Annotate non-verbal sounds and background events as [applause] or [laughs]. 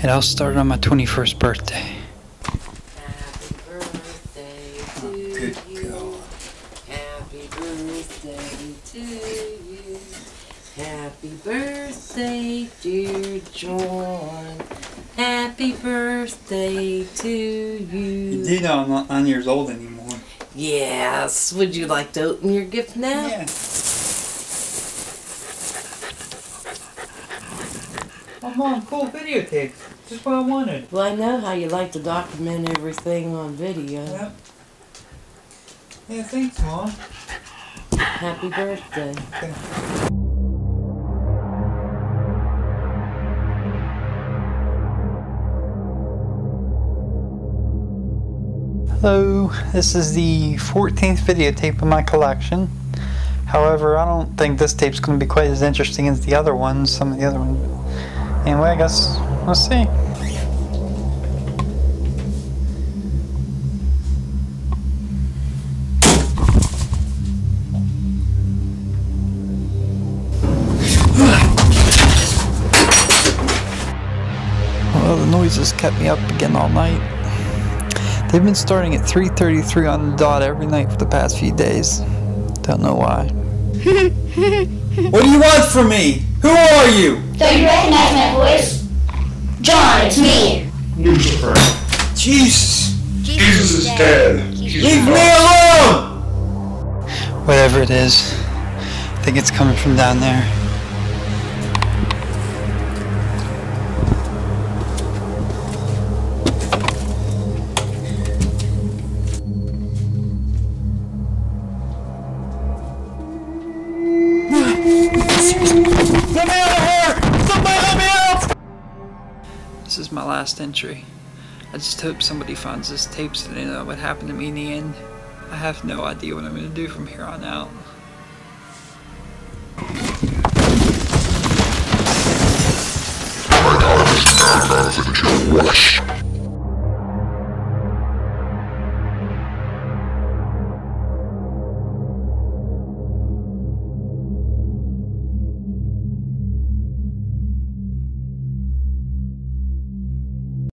It all started on my 21st birthday. Happy birthday to Good you. God. Happy birthday to you. Happy birthday, dear John. Happy birthday to you. You do know I'm not nine years old anymore. Yes. Would you like to open your gift now? Yeah. Oh, Mom, cool videotape. Just what I wanted. Well, I know how you like to document everything on video. Yep. Yeah, thanks, Mom. Happy birthday. Hello, this is the 14th videotape in my collection. However, I don't think this tape's going to be quite as interesting as the other ones, some of the other ones. Anyway, I guess we'll see. Well, the noises kept me up again all night. They've been starting at 3.33 on the dot every night for the past few days. Don't know why. [laughs] what do you want from me? Who are you? Don't you recognize my voice? John, it's me. Lucifer. Jesus! Jesus is dead. Leave me alone! Whatever it is, I think it's coming from down there. Let This is my last entry. I just hope somebody finds this tape so they know what happened to me in the end. I have no idea what I'm going to do from here on out.